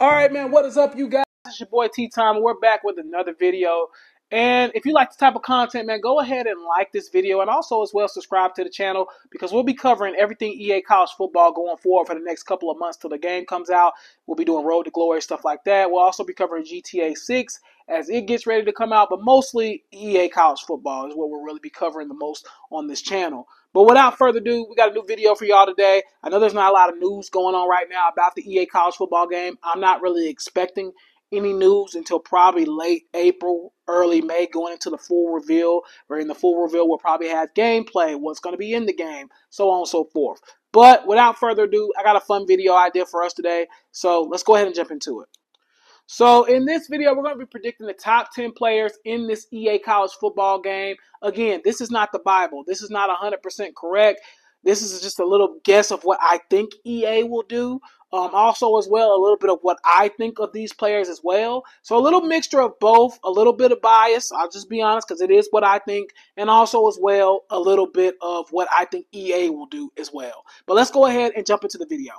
All right, man. What is up, you guys? It's your boy T Time. We're back with another video. And if you like this type of content, man, go ahead and like this video and also as well subscribe to the channel because we'll be covering everything EA college football going forward for the next couple of months till the game comes out. We'll be doing Road to Glory, stuff like that. We'll also be covering GTA 6 as it gets ready to come out, but mostly EA college football is what we'll really be covering the most on this channel. But without further ado, we got a new video for y'all today. I know there's not a lot of news going on right now about the EA college football game. I'm not really expecting any news until probably late April, early May, going into the full reveal. Where in the full reveal, we'll probably have gameplay, what's going to be in the game, so on and so forth. But without further ado, I got a fun video idea for us today. So let's go ahead and jump into it. So in this video, we're going to be predicting the top 10 players in this EA college football game. Again, this is not the Bible. This is not 100% correct. This is just a little guess of what I think EA will do. Um, also, as well, a little bit of what I think of these players as well. So a little mixture of both, a little bit of bias. I'll just be honest because it is what I think, and also as well a little bit of what I think EA will do as well. But let's go ahead and jump into the video.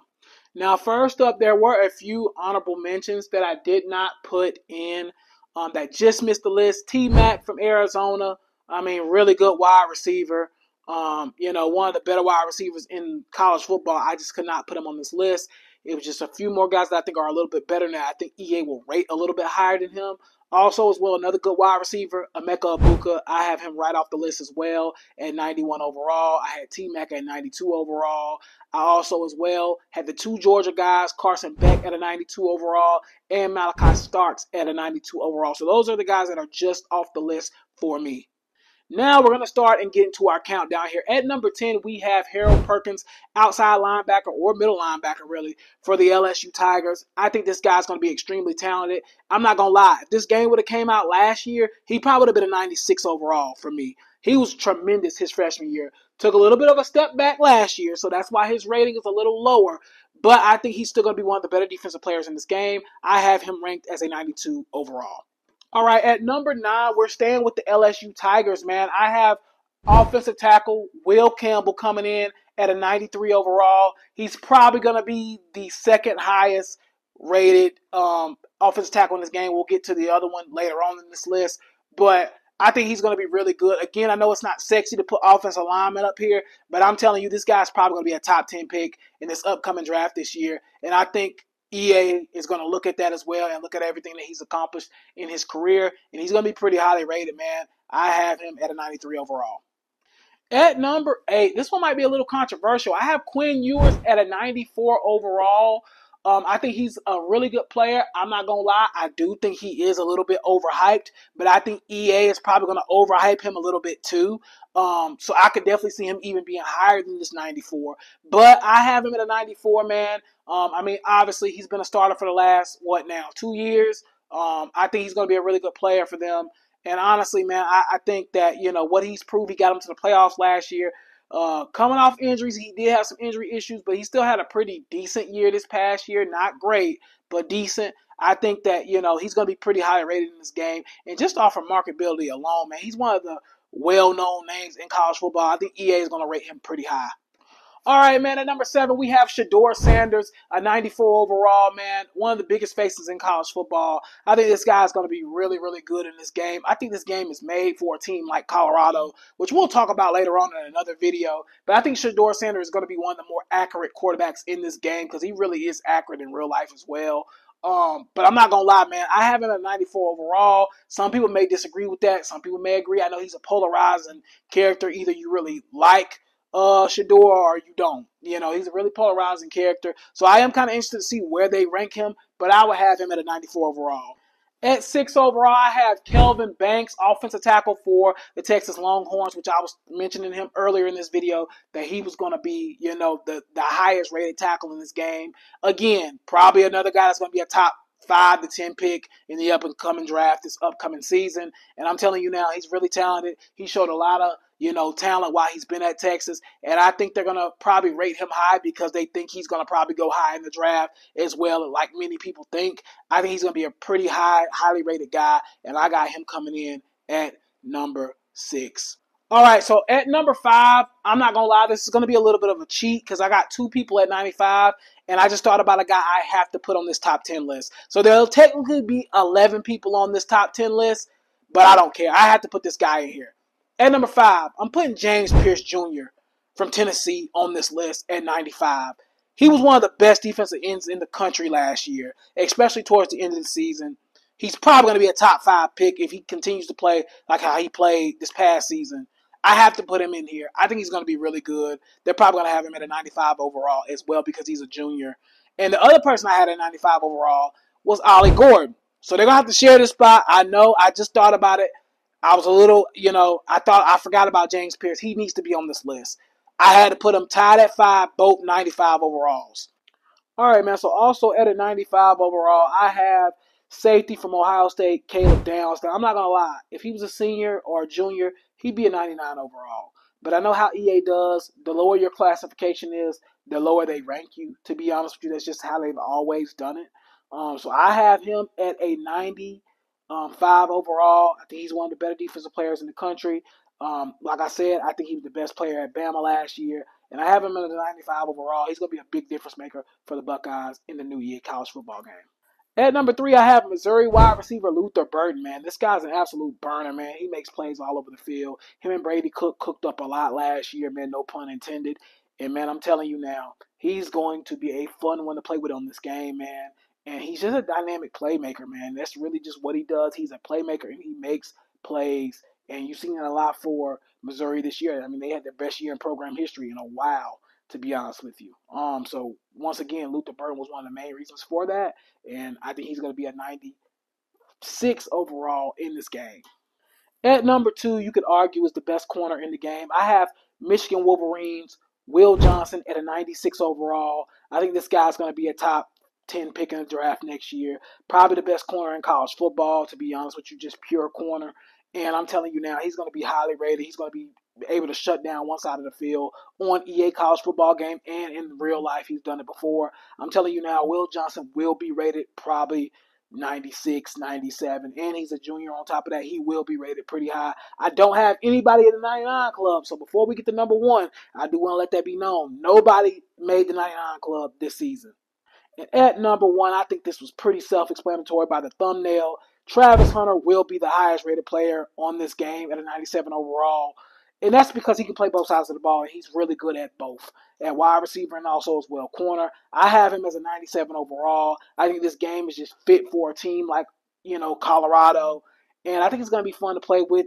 Now, first up, there were a few honorable mentions that I did not put in um, that just missed the list. T Mac from Arizona. I mean, really good wide receiver. Um, you know, one of the better wide receivers in college football. I just could not put him on this list. It was just a few more guys that I think are a little bit better now. I think EA will rate a little bit higher than him. Also, as well, another good wide receiver, Emeka Egbuka. I have him right off the list as well at 91 overall. I had T Mac at 92 overall. I also, as well, had the two Georgia guys, Carson Beck at a 92 overall, and Malaki Starks at a 92 overall. So those are the guys that are just off the list for me. Now we're going to start and get into our countdown here. At number 10, we have Harold Perkins, outside linebacker or middle linebacker, really, for the LSU Tigers. I think this guy's going to be extremely talented. I'm not going to lie. If this game would have came out last year, he probably would have been a 96 overall for me. He was tremendous his freshman year. Took a little bit of a step back last year, so that's why his rating is a little lower. But I think he's still going to be one of the better defensive players in this game. I have him ranked as a 92 overall. All right, at number nine, we're staying with the LSU Tigers, man. I have offensive tackle Will Campbell coming in at a 93 overall. He's probably going to be the second highest rated um, offensive tackle in this game. We'll get to the other one later on in this list, but I think he's going to be really good. Again, I know it's not sexy to put offensive alignment up here, but I'm telling you, this guy's probably going to be a top 10 pick in this upcoming draft this year. And I think EA is going to look at that as well and look at everything that he's accomplished in his career, and he's going to be pretty highly rated, man. I have him at a 93 overall. At number eight, this one might be a little controversial. I have Quinn Ewers at a 94 overall. Um, I think he's a really good player. I'm not gonna lie, I do think he is a little bit overhyped, but I think EA is probably gonna overhype him a little bit too. Um, so I could definitely see him even being higher than this 94. But I have him at a 94, man. Um, I mean, obviously he's been a starter for the last what now two years. Um, I think he's gonna be a really good player for them. And honestly, man, I, I think that you know what he's proved. He got him to the playoffs last year. Uh, coming off injuries, he did have some injury issues, but he still had a pretty decent year this past year. Not great, but decent. I think that you know he's going to be pretty high rated in this game, and just off of marketability alone, man, he's one of the well-known names in college football. I think EA is going to rate him pretty high. All right, man. At number seven, we have Shedeur Sanders, a 94 overall, man. One of the biggest faces in college football. I think this guy is going to be really, really good in this game. I think this game is made for a team like Colorado, which we'll talk about later on in another video. But I think Shedeur Sanders is going to be one of the more accurate quarterbacks in this game because he really is accurate in real life as well. Um, but I'm not gonna lie, man. I have him at 94 overall. Some people may disagree with that. Some people may agree. I know he's a polarizing character. Either you really like uh Shedeur or you don't. You know, he's a really polarizing character. So I am kind of interested to see where they rank him, but I would have him at a 94 overall. At six overall, I have Kelvin Banks, offensive tackle for the Texas Longhorns, which I was mentioning him earlier in this video that he was going to be, you know, the, the highest rated tackle in this game. Again, probably another guy that's going to be a top five to ten pick in the up and coming draft this upcoming season. And I'm telling you now, he's really talented. He showed a lot of you know talent while he's been at Texas, and I think they're gonna probably rate him high because they think he's gonna probably go high in the draft as well. Like many people think, I think he's gonna be a pretty high, highly rated guy, and I got him coming in at number six. All right, so at number five, I'm not gonna lie, this is gonna be a little bit of a cheat because I got two people at 95, and I just thought about a guy I have to put on this top 10 list. So there'll technically be 11 people on this top 10 list, but I don't care. I have to put this guy in here. At number five, I'm putting James Pearce Jr. from Tennessee on this list at 95. He was one of the best defensive ends in the country last year, especially towards the end of the season. He's probably going to be a top five pick if he continues to play like how he played this past season. I have to put him in here. I think he's going to be really good. They're probably going to have him at a 95 overall as well because he's a junior. And the other person I had at 95 overall was Ollie Gordon. So they're going to have to share this spot. I know. I just thought about it. I was a little, you know, I thought I forgot about James Pearce. He needs to be on this list. I had to put him tied at five, both 95 overalls. All right, man. So also at a 95 overall, I have safety from Ohio State, Caleb Downs. Now, I'm not to lie. If he was a senior or a junior, he'd be a 99 overall. But I know how EA does. The lower your classification is, the lower they rank you. To be honest with you, that's just how they've always done it. Um, so I have him at a 95 um, overall. I think he's one of the better defensive players in the country. Um, like I said, I think he was the best player at Bama last year, and I have him at the 95 overall. He's going to be a big difference maker for the Buckeyes in the new year college football game. At number three, I have Missouri wide receiver Luther Burden, man. This guy's an absolute burner, man. He makes plays all over the field. Him and Brady Cook cooked up a lot last year, man. No pun intended. And, man, I'm telling you now, he's going to be a fun one to play with on this game, man. And he's just a dynamic playmaker, man. That's really just what he does. He's a playmaker, and he makes plays. And you've seen it a lot for Missouri this year. I mean, they had their best year in program history in a while to be honest with you. Um, so once again, Luther Burden was one of the main reasons for that, and I think he's going to be a 96 overall in this game. At number two, you could argue is the best corner in the game. I have Michigan Wolverines Will Johnson at a 96 overall. I think this guy's going to be a top 10 pick in the draft next year. Probably the best corner in college football, to be honest with you, just pure corner. And I'm telling you now, he's going to be highly rated. He's going to be able to shut down one side of the field on EA college football game and in real life. He's done it before. I'm telling you now, Will Johnson will be rated probably 96, 97, and he's a junior on top of that. He will be rated pretty high. I don't have anybody in the 99 club, so before we get to number one, I do want to let that be known. Nobody made the 99 club this season. At number one, I think this was pretty self explanatory by the thumbnail. Travis Hunter will be the highest rated player on this game at a 97 overall. And that's because he can play both sides of the ball, and he's really good at both, at wide receiver and also as well corner. I have him as a 97 overall. I think this game is just fit for a team like you know Colorado, and I think it's going to be fun to play with.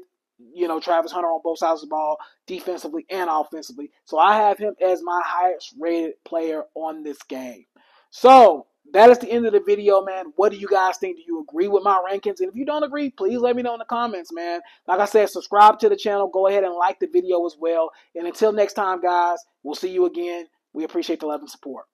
You know Travis Hunter on both sides of the ball, defensively and offensively. So I have him as my highest rated player on this game. So that is the end of the video, man. What do you guys think? Do you agree with my rankings? And if you don't agree, please let me know in the comments, man. Like I said, subscribe to the channel. Go ahead and like the video as well. And until next time, guys, we'll see you again. We appreciate the love and support.